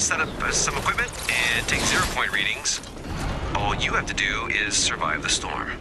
set up uh, some equipment and take zero point readings. All you have to do is survive the storm.